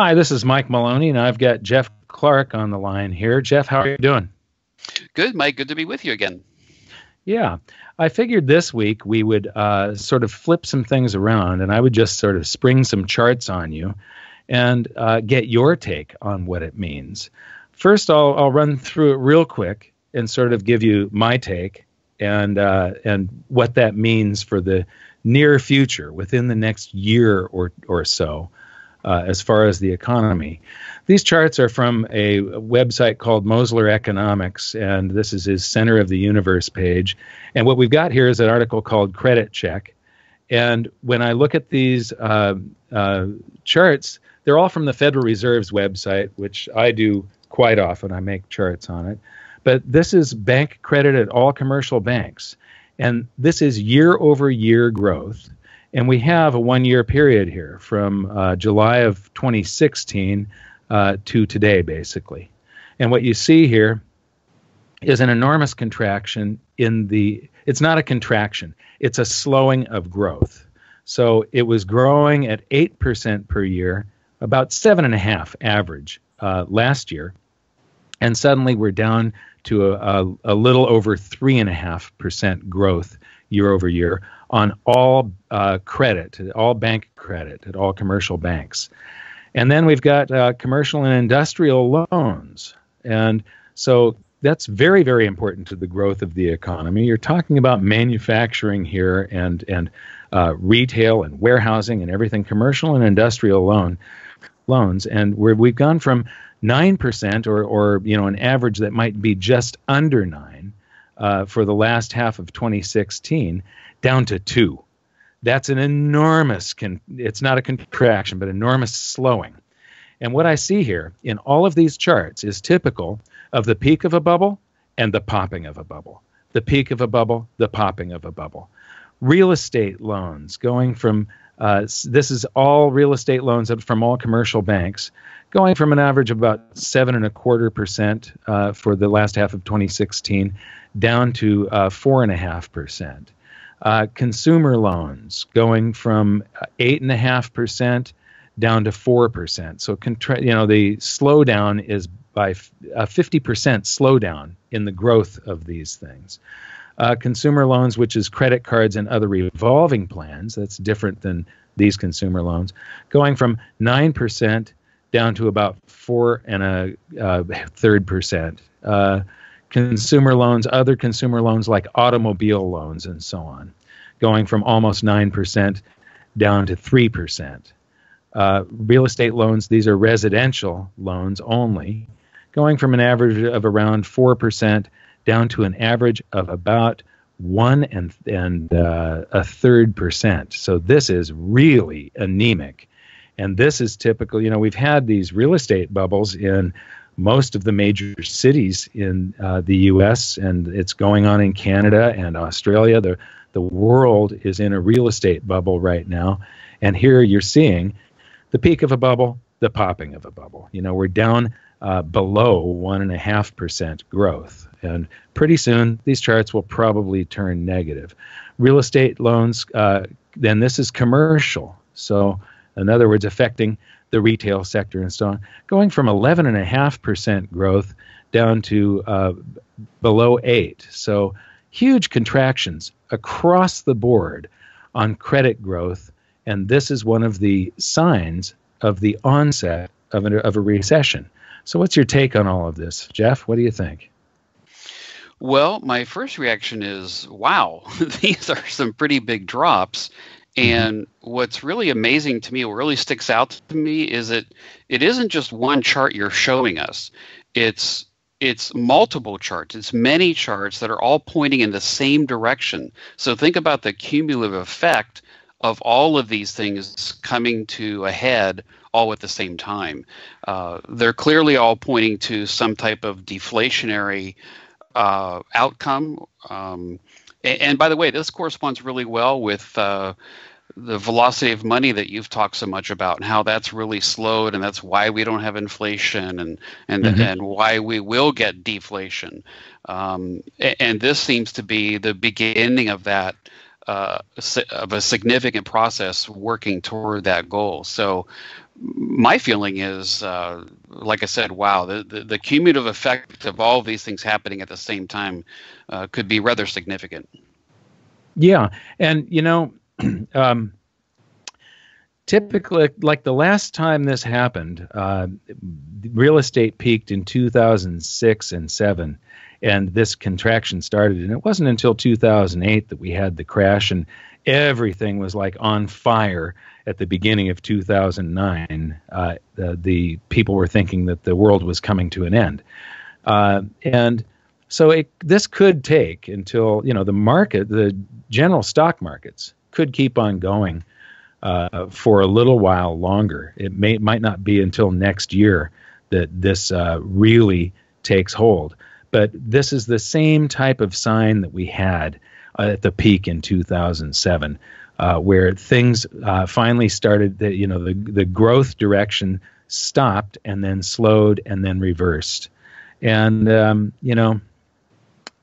Hi, this is Mike Maloney, and I've got Jeff Clark on the line here. Jeff, how are you doing? Good, Mike. Good to be with you again. Yeah, I figured this week we would uh, sort of flip some things around, and I would just sort of spring some charts on you and uh, get your take on what it means. First, I'll, I'll run through it real quick and sort of give you my take and uh, and what that means for the near future within the next year or or so uh, as far as the economy. These charts are from a website called Mosler Economics, and this is his Center of the Universe page. And what we've got here is an article called Credit Check. And when I look at these uh, uh, charts, they're all from the Federal Reserve's website, which I do quite often. I make charts on it. But this is bank credit at all commercial banks. And this is year over year growth. And we have a one year period here from uh, July of 2016 uh, to today, basically. And what you see here is an enormous contraction in the, it's not a contraction, it's a slowing of growth. So it was growing at 8% per year, about 7.5 average uh, last year. And suddenly we're down to a, a, a little over 3.5% growth year over year on all uh, credit, all bank credit at all commercial banks. And then we've got uh, commercial and industrial loans. And so that's very, very important to the growth of the economy. You're talking about manufacturing here and, and uh, retail and warehousing and everything, commercial and industrial loan loans. And where we've gone from 9% or, or you know, an average that might be just under 9 uh, for the last half of 2016 down to two. That's an enormous, con- it's not a contraction, but enormous slowing. And what I see here in all of these charts is typical of the peak of a bubble and the popping of a bubble. The peak of a bubble, the popping of a bubble. Real estate loans going from, uh, this is all real estate loans from all commercial banks, going from an average of about seven and a quarter percent uh, for the last half of 2016 down to uh, four and a half percent. Uh, consumer loans going from eight and a half percent down to four percent. So, contra- you know, the slowdown is by a fifty percent slowdown in the growth of these things. Uh, consumer loans, which is credit cards and other revolving plans, that's different than these consumer loans, going from nine percent down to about four and a uh, third percent. Uh, consumer loans, other consumer loans like automobile loans and so on, going from almost 9% down to 3%. Uh, real estate loans, these are residential loans only, going from an average of around 4% down to an average of about one and, and uh, a third percent. So this is really anemic. And this is typical, you know, we've had these real estate bubbles in most of the major cities in uh, the U.S. and it's going on in Canada and Australia. The the world is in a real estate bubble right now, and here you're seeing the peak of a bubble, the popping of a bubble. You know, we're down uh, below one and a half percent growth, and pretty soon these charts will probably turn negative. Real estate loans, uh, then this is commercial, so in other words, affecting the retail sector and so on, going from 11.5% growth down to uh, below 8. So huge contractions across the board on credit growth. And this is one of the signs of the onset of a, of a recession. So, what's your take on all of this, Jeff? What do you think? Well, my first reaction is wow, these are some pretty big drops. Mm-hmm. And what's really amazing to me, what really sticks out to me, is that it isn't just one chart you're showing us. It's it's multiple charts. It's many charts that are all pointing in the same direction. So think about the cumulative effect of all of these things coming to a head all at the same time. Uh, they're clearly all pointing to some type of deflationary uh, outcome. Um, and, and, by the way, this corresponds really well with uh, the velocity of money that you've talked so much about and how that's really slowed and that's why we don't have inflation and and mm-hmm. and why we will get deflation um, and this seems to be the beginning of that uh, of a significant process working toward that goal. So my feeling is, uh, like I said, wow, the, the, the, cumulative effect of all of these things happening at the same time uh, could be rather significant. Yeah, and you know, um, typically, like the last time this happened, uh, real estate peaked in 2006 and seven, and this contraction started. And it wasn't until 2008 that we had the crash, and everything was like on fire at the beginning of 2009. Uh, the, the, people were thinking that the world was coming to an end, uh, and so it, this could take until you know the market, the general stock markets, could keep on going uh, for a little while longer. It may might not be until next year that this uh, really takes hold. But this is the same type of sign that we had uh, at the peak in 2007, uh, where things uh, finally started. The, you know, the the growth direction stopped and then slowed and then reversed. And um, you know,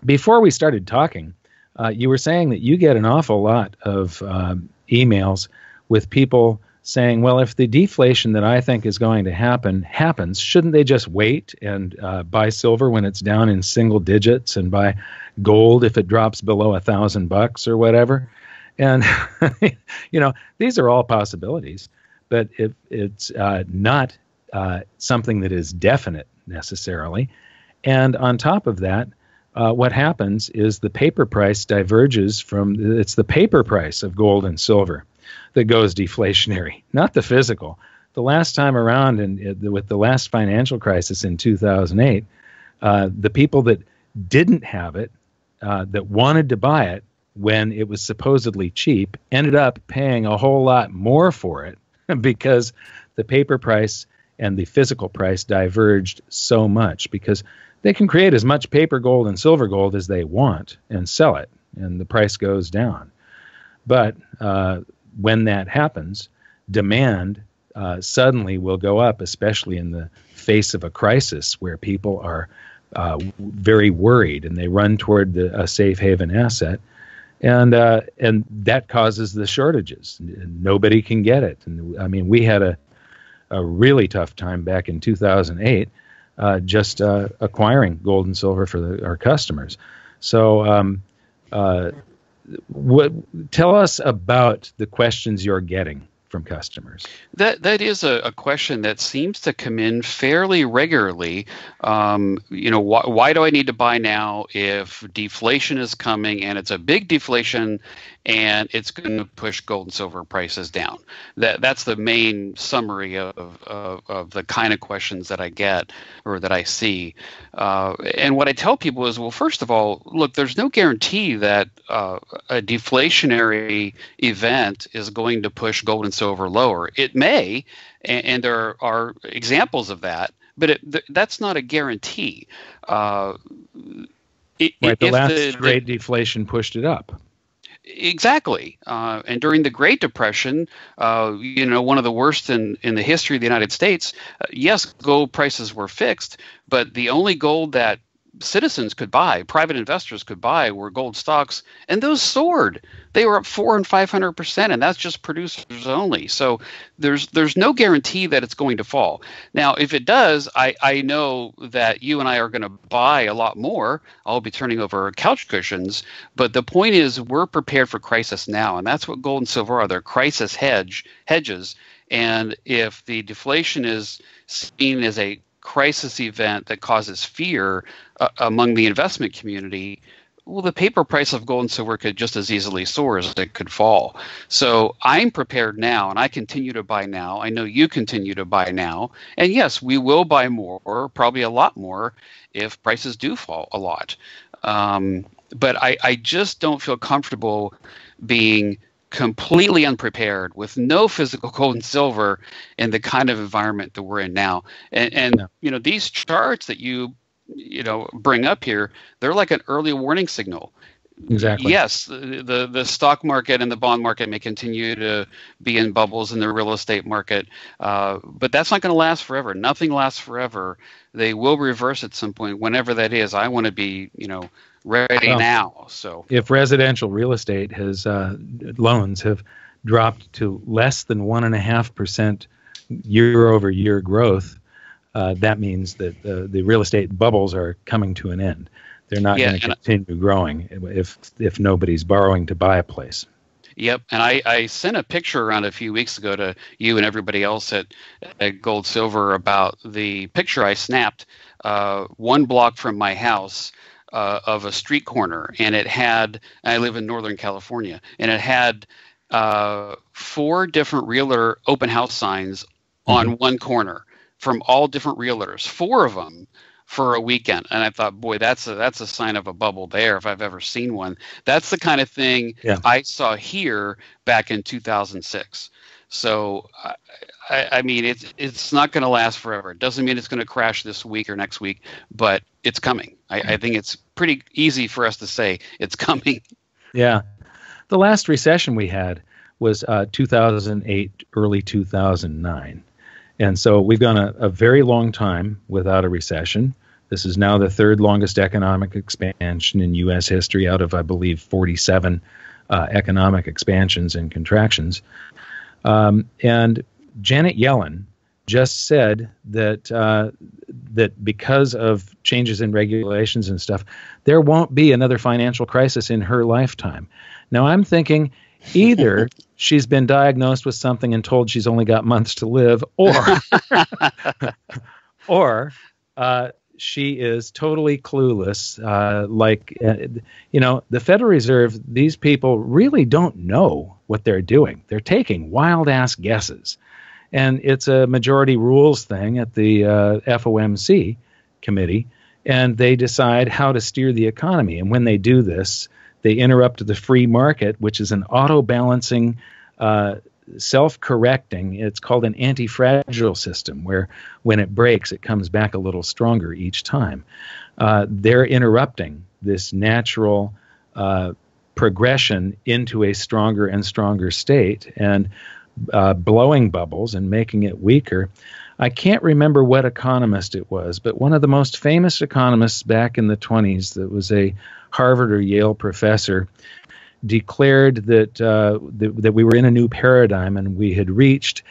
before we started talking, uh, you were saying that you get an awful lot of um, emails with people saying, well, if the deflation that I think is going to happen happens, shouldn't they just wait and uh, buy silver when it's down in single digits and buy gold if it drops below a thousand bucks or whatever? And, you know, these are all possibilities, but it's uh, not uh, something that is definite necessarily. And on top of that, uh, what happens is the paper price diverges from it's the paper price of gold and silver that goes deflationary, not the physical. The last time around, and with the last financial crisis in 2008, uh, the people that didn't have it, uh, that wanted to buy it when it was supposedly cheap, ended up paying a whole lot more for it because the paper price and the physical price diverged so much because they can create as much paper gold and silver gold as they want and sell it, and the price goes down. But uh, when that happens, demand uh, suddenly will go up, especially in the face of a crisis where people are uh, very worried and they run toward the, a safe haven asset. And uh, and that causes the shortages. Nobody can get it. And I mean, we had a a really tough time back in 2008, uh, just uh, acquiring gold and silver for the, our customers. So um, uh, what tell us about the questions you're getting from customers? That that is a, a question that seems to come in fairly regularly. Um, you know, wh- why do I need to buy now if deflation is coming and it's a big deflation and it's going to push gold and silver prices down. That that's the main summary of, of, of the kind of questions that I get or that I see. Uh, and what I tell people is, well, first of all, look, there's no guarantee that uh, a deflationary event is going to push gold and silver lower. It may, and, and there are examples of that, but it, th- that's not a guarantee. Uh, it, right, the last the, great the, deflation pushed it up. Exactly. Uh, and during the Great Depression, uh, you know, one of the worst in, in the history of the United States, uh, yes, gold prices were fixed, but the only gold that citizens could buy, private investors could buy, were gold stocks, and those soared. They were up four and five hundred percent, and that's just producers only. So there's there's no guarantee that it's going to fall. Now, if it does, I I know that you and I are going to buy a lot more. I'll be turning over couch cushions, but the point is we're prepared for crisis now, and that's what gold and silver are. They're crisis hedge hedges. And if the deflation is seen as a crisis event that causes fear uh, among the investment community, well, the paper price of gold and silver could just as easily soar as it could fall. So I'm prepared now, and I continue to buy now. I know you continue to buy now. And yes, we will buy more, probably a lot more, if prices do fall a lot. Um, but I, I just don't feel comfortable being completely unprepared with no physical gold and silver in the kind of environment that we're in now. And, and yeah. you know, these charts that you you know bring up here, they're like an early warning signal. exactly. Yes, the, the, the stock market and the bond market may continue to be in bubbles in the real estate market, uh, but that's not going to last forever. Nothing lasts forever. They will reverse at some point, whenever that is. I want to be, you know, ready now. So if residential real estate has uh, loans have dropped to less than one and a half percent year over year growth, uh, that means that the, the real estate bubbles are coming to an end. They're not yeah, going to continue growing if if nobody's borrowing to buy a place. Yep, and I, I sent a picture around a few weeks ago to you and everybody else at, at Gold Silver about the picture I snapped uh, one block from my house uh, of a street corner, and it had. I live in Northern California, and it had uh, four different realtor open house signs mm-hmm. on one corner from all different realtors. Four of them for a weekend and i thought boy that's a that's a sign of a bubble there if i've ever seen one that's the kind of thing yeah. i saw here back in 2006 so I, I mean, it's it's not going to last forever. It doesn't mean it's going to crash this week or next week, but it's coming. I, I think it's pretty easy for us to say it's coming. Yeah, the last recession we had was uh, 2008, early 2009, and so we've gone a, a very long time without a recession. This is now the third longest economic expansion in U.S. history, out of I believe 47 uh, economic expansions and contractions. Um, and Janet Yellen just said that uh, that because of changes in regulations and stuff, there won't be another financial crisis in her lifetime. Now I'm thinking either she's been diagnosed with something and told she's only got months to live, or or uh, she is totally clueless. Uh, like, uh, you know, the Federal Reserve, these people really don't know what they're doing. They're taking wild ass guesses. And it's a majority rules thing at the uh, FOMC committee. And they decide how to steer the economy. And when they do this, they interrupt the free market, which is an auto balancing uh, self correcting. It's called an anti fragile system, where when it breaks, it comes back a little stronger each time. Uh, they're interrupting this natural uh, progression into a stronger and stronger state and uh, blowing bubbles and making it weaker. I can't remember what economist it was, but one of the most famous economists back in the 20s that was a Harvard or Yale professor declared that, uh, that, that we were in a new paradigm and we had reached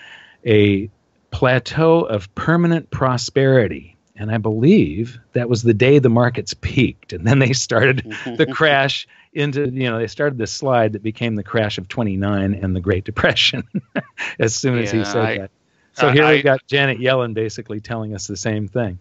a plateau of permanent prosperity. And I believe that was the day the markets peaked, and then they started the crash into you know they started this slide that became the crash of 29 and the Great Depression as soon as he said I, that. So here I, we got Janet Yellen basically telling us the same thing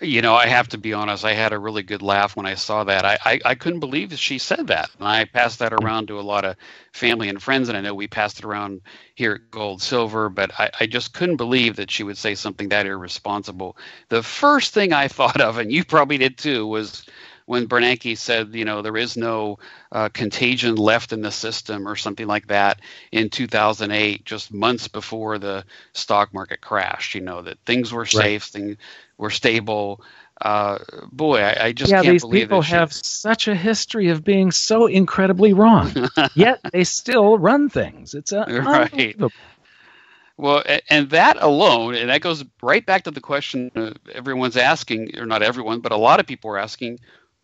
you know, I have to be honest. I had a really good laugh when I saw that. I, I, I, couldn't believe she said that. And I passed that around to a lot of family and friends, and I know we passed it around here at Gold Silver, but I, I just couldn't believe that she would say something that irresponsible. The first thing I thought of, and you probably did too, was when Bernanke said, you know, there is no uh, contagion left in the system or something like that in 2008, just months before the stock market crashed. You know that things were safe, right. things were stable. Uh, boy, I, I just yeah, can't believe it. these people have such a history of being so incredibly wrong, yet they still run things. It's a, right. Well, and that alone, and that goes right back to the question everyone's asking, or not everyone, but a lot of people are asking,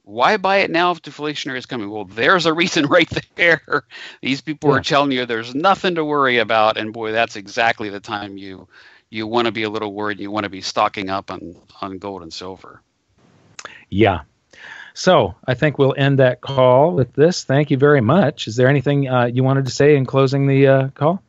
why buy it now if deflationary is coming? Well, there's a reason right there. These people yeah. are telling you there's nothing to worry about, and boy, that's exactly the time you you want to be a little worried. You want to be stocking up on on gold and silver. Yeah. So I think we'll end that call with this. Thank you very much. Is there anything uh, you wanted to say in closing the uh, call?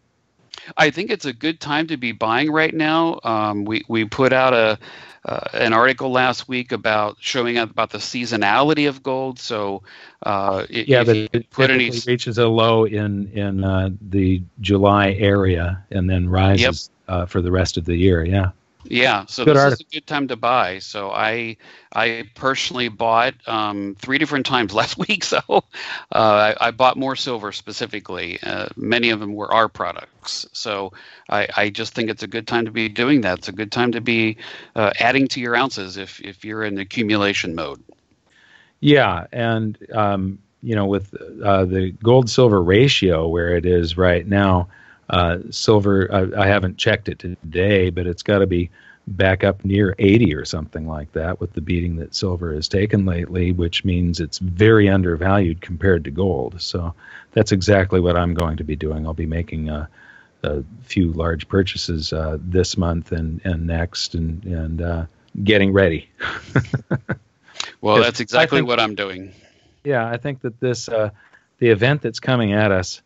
I think it's a good time to be buying right now. Um, we we put out a uh, an article last week about showing up about the seasonality of gold. So uh, yeah, that it put any reaches a low in in uh, the July area and then rises uh, for the rest of the year. Yeah. Yeah, so good this article. is a good time to buy. So I I personally bought um, three different times last week. So uh, I, I, bought more silver specifically. Uh, many of them were our products. So I, I, just think it's a good time to be doing that. It's a good time to be uh, adding to your ounces if if you're in accumulation mode. Yeah, and um, you know, with uh, the gold silver ratio where it is right now, uh, silver. I, I, haven't checked it today, but it's got to be back up near 80 or something like that with the beating that silver has taken lately, which means it's very undervalued compared to gold. So that's exactly what I'm going to be doing. I'll be making a, a few large purchases uh, this month and, and next, and and uh, getting ready. well, that's exactly think, what I'm doing. Yeah, I think that this uh, the event that's coming at us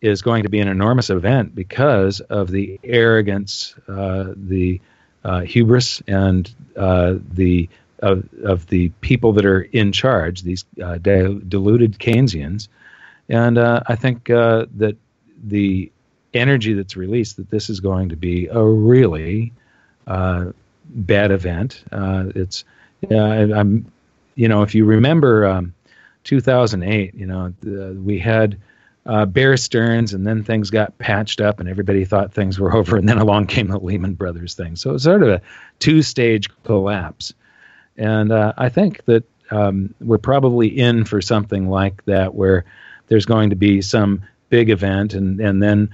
is going to be an enormous event because of the arrogance, uh, the uh, hubris, and uh, the of, of the people that are in charge, these uh, deluded Keynesians, and uh, I think uh, that the energy that's released that this is going to be a really bad event. it's I, am you know if you remember. Um, 2008, you know, we had uh, Bear Stearns, and then things got patched up, and everybody thought things were over, and then along came the Lehman Brothers thing. So it was sort of a two-stage collapse, and uh, I think that um, we're probably in for something like that, where there's going to be some big event, and and then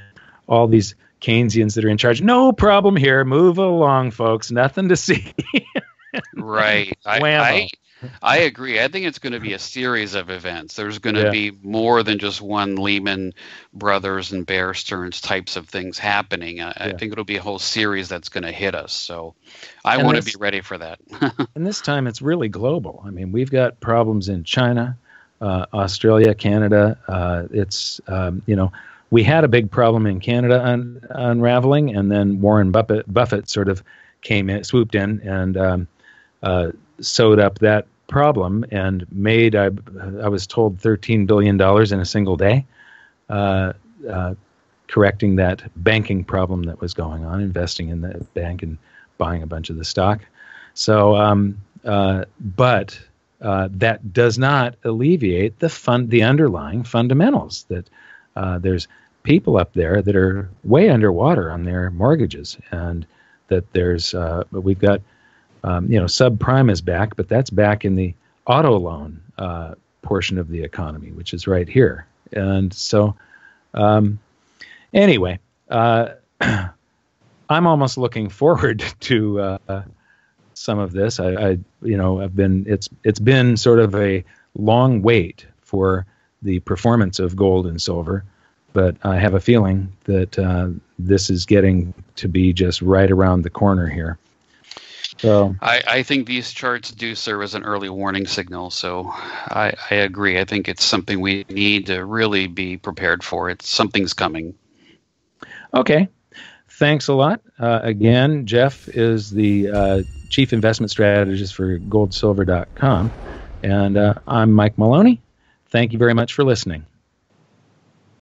all these Keynesians that are in charge, no problem here, move along, folks, nothing to see. right. I, I, I agree. I think it's going to be a series of events. There's going to yeah. be more than just one Lehman Brothers and Bear Stearns types of things happening. I, yeah. I think it'll be a whole series that's going to hit us. So I and want to be ready for that. and this time it's really global. I mean, we've got problems in China, uh, Australia, Canada. Uh, it's, um, you know, we had a big problem in Canada un- unraveling, and then Warren Buffett, Buffett sort of came in, swooped in, and um, uh, sewed up that problem and made, I, I was told, $13 billion in a single day, uh, uh, correcting that banking problem that was going on, investing in the bank and buying a bunch of the stock. So, um, uh, but uh, that does not alleviate the fund, the underlying fundamentals that uh, there's people up there that are way underwater on their mortgages and that there's uh, we've got um, you know, subprime is back, but that's back in the auto loan uh, portion of the economy, which is right here. And so, um, anyway, uh, I'm almost looking forward to uh, some of this. I, I, you know, I've been it's it's been sort of a long wait for the performance of gold and silver, but I have a feeling that uh, this is getting to be just right around the corner here. So I, I think these charts do serve as an early warning signal. So I, I agree. I think it's something we need to really be prepared for. It's something's coming. Okay. Thanks a lot. Uh, again, Jeff is the uh, chief investment strategist for goldsilver.com. And uh, I'm Mike Maloney. Thank you very much for listening.